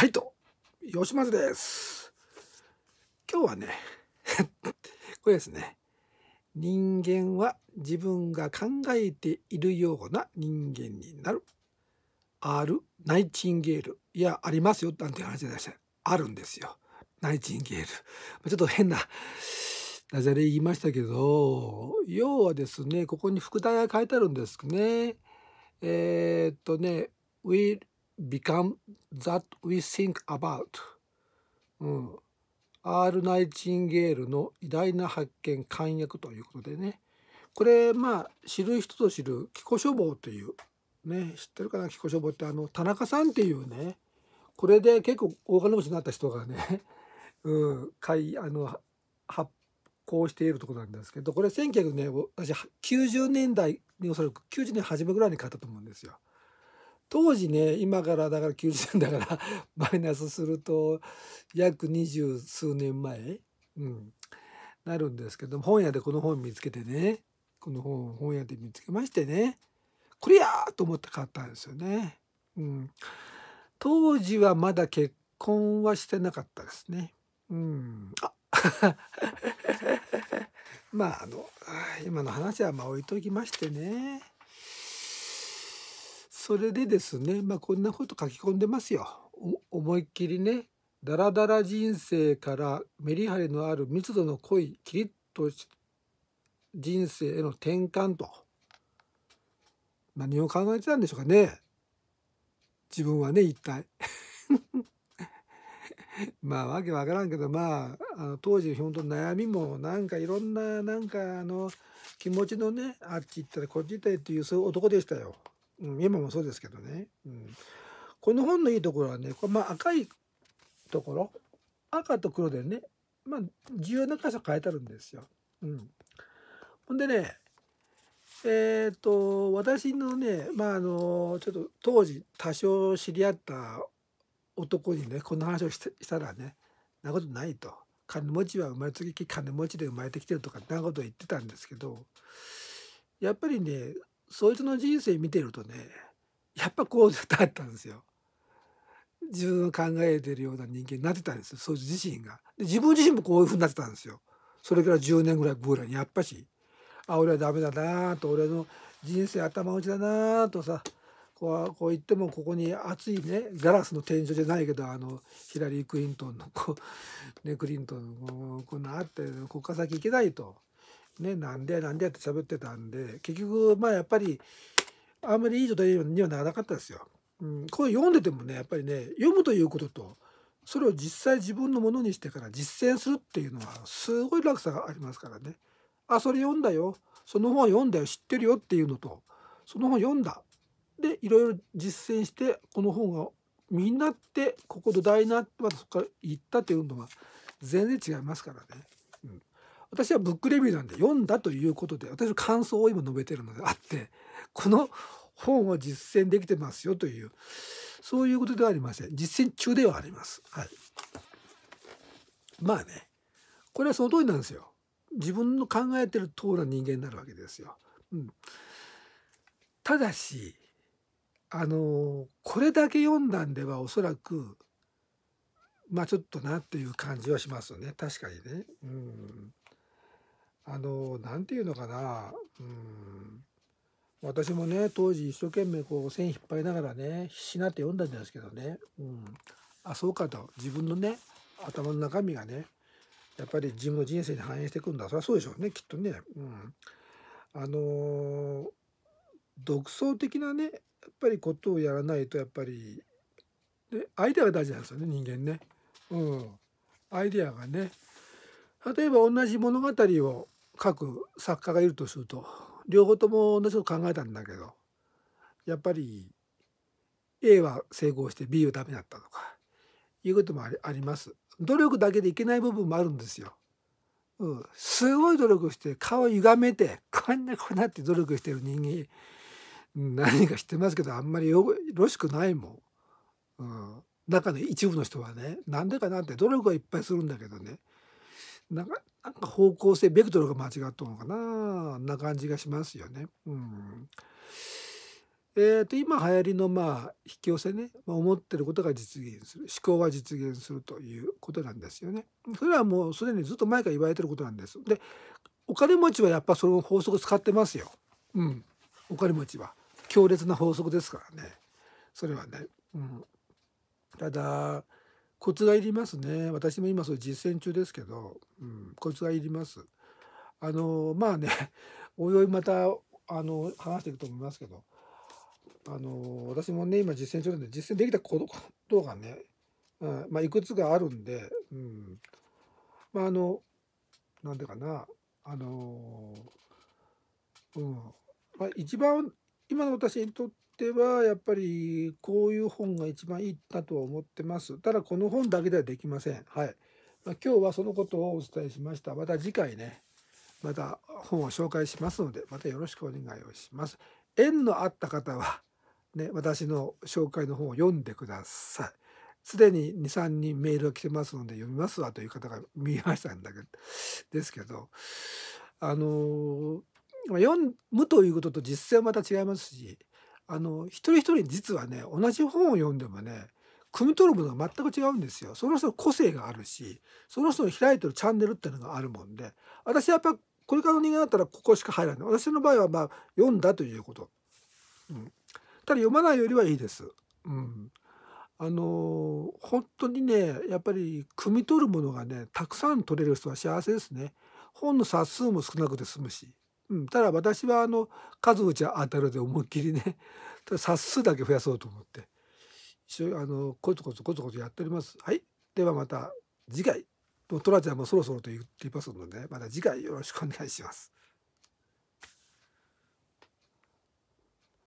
はいと、吉松です。今日はね、これですね、人間は自分が考えているような人間になる。あるナイチンゲール。いや、ありますよ、なんて話でした。あるんですよ。ナイチンゲール。ちょっと変なダジャレ言いましたけど、要はですね、ここに副題が書いてあるんですね。えーっとね、We become that we think about。うん。R ナイチンゲールの偉大な発見簡約ということでね。これ、まあ、知る人ぞ知る、キコ書房という、ね、知ってるかな、キコ書房って、あの、田中さんっていうね、これで結構大金持ちになった人がね、うん、買い、あの、発行しているところなんですけど、これ1900ね、私、90年代におそらく90年初めぐらいに買ったと思うんですよ。当時ね今からだから90年だから マイナスすると約二十数年前、うん、なるんですけど本屋でこの本見つけてねこの本本屋で見つけましてねこれやと思って買ったんですよね。うん、当時はまだ結婚はしてなかったですね。うん、あ まああの今の話はまあ置いときましてね。それでですね、まあ、こんなこと書き込んでますよ。思いっきりね、だらだら人生からメリハリのある密度の濃いキリッと人生への転換と。何を考えてたんでしょうかね。自分はね、一体。まあ、わけわからんけど、まあ、あの当時、本当悩みも、なんかいろんな、なんか、あの、気持ちのね、あっち行ったらこっち行ったりっていう、そういう男でしたよ。うん、今もそうですけどね、うん、この本のいいところはねこれまあ赤いところ赤と黒でねまあ重要な箇所書いてあるんですよ。うん、ほんでねえっ、と私のねまああのちょっと当時多少知り合った男にねこんな話をしたらねなことないと。金持ちは生まれつき金持ちで生まれてきてるとかなこと言ってたんですけどやっぱりねそいつの人生見てるとねやっぱこうだったんですよ。自分の考えてるような人間になってたんですよそいつ自身が。で自分自身もこういうふうになってたんですよ。それから10年ぐらいぐらいにやっぱしあ俺はダメだなと俺の人生頭打ちだなとさこうこう言ってもここに熱いねガラスの天井じゃないけどあのヒラリー・クリントンのこうねクリントンのこんなあってここから先行けないと。ね、なんでなんでって喋ってたんで結局まあやっぱりあんまりいい状態にはならなかったですよ。うん、これ読んでてもねやっぱりね読むということとそれを実際自分のものにしてから実践するっていうのはすごい落差がありますからね。あそれ読んだよその本読んだよ知ってるよっていうのとその本読んだでいろいろ実践してこの本がみんなってここ土台になってまたそこから行ったっていうのは全然違いますからね。うん私はブックレビューなんで読んだということで私の感想を今述べてるのであってこの本を実践できてますよというそういうことではありません実践中ではあります。はい、まあねこれはその通りなんですよ。自分の考えてる通りな人間になるわけですよ。うん、ただしあのこれだけ読んだんではおそらくまあちょっとなっていう感じはしますよね確かにね。うんあのなんていうのかな、うん、私もね当時一生懸命こう線引っ張りながらね必死になって読んだんですけどね、うん、あそうかと。自分のね頭の中身がねやっぱり自分の人生に反映していくんだそりゃそうでしょうね。きっとね。うん、あの独創的なねやっぱりことをやらないとやっぱり、ね、アイデアが大事なんですよね人間ね。うん、アイデアがね。例えば同じ物語を書く作家がいるとすると両方とも同じこと考えたんだけどやっぱり A は成功して B はダメだったとかいうこともあります。努力だけでいけない部分もあるんですよ。うん、すごい努力して顔歪めてこんなこんなって努力してる人間何か知ってますけどあんまりよろしくないもん。うん、中の一部の人はねなんでかなって努力はいっぱいするんだけどねなんかなんか方向性ベクトルが間違ったのかなな感じがしますよね。うん、えー、と今流行りのまあ引き寄せね、まあ、思ってることが実現する思考は実現するということなんですよね。それはもうすでにずっと前から言われてることなんです。でお金持ちはやっぱその法則使ってますよ。うん、お金持ちは強烈な法則ですからね。それはね。うん、ただコツがいりますね。私も今それ実践中ですけど、うん、コツがいります。あのまあね おいおいまたあの話していくと思いますけどあの私もね今実践中なんで実践できたことがね、うんまあ、いくつかあるんで、うん、まああのなんでかなあのうんまあ一番今の私にとってはやっぱりこういう本が一番いいなとは思ってます。ただこの本だけではできません。はい、まあ、今日はそのことをお伝えしました。また次回ねまた本を紹介しますのでまたよろしくお願いをします。縁のあった方はね、私の紹介の本を読んでください。すでに2、3人メールが来てますので読みますわという方が見えましたんだけど、ですけど、あの、読むということと実践はまた違いますし、あの、一人一人実はね、同じ本を読んでもね、汲み取るものが全く違うんですよ。その人の個性があるし、その人の開いてるチャンネルっていうのがあるもんで、私はやっぱこれからの人間だったらここしか入らない。私の場合はまあ読んだということ。うん、ただ読まないよりはいいです。うん、あの本当にねやっぱり汲み取るものがねたくさん取れる人は幸せですね。本の冊数も少なくて済むし、うん、ただ私はあの数打ち当たるで思いっきりね冊数だけ増やそうと思って一緒にあのコツコツコツコツやっております。はいではまた次回トラちゃんもそろそろと言っていますので、また次回よろしくお願いします。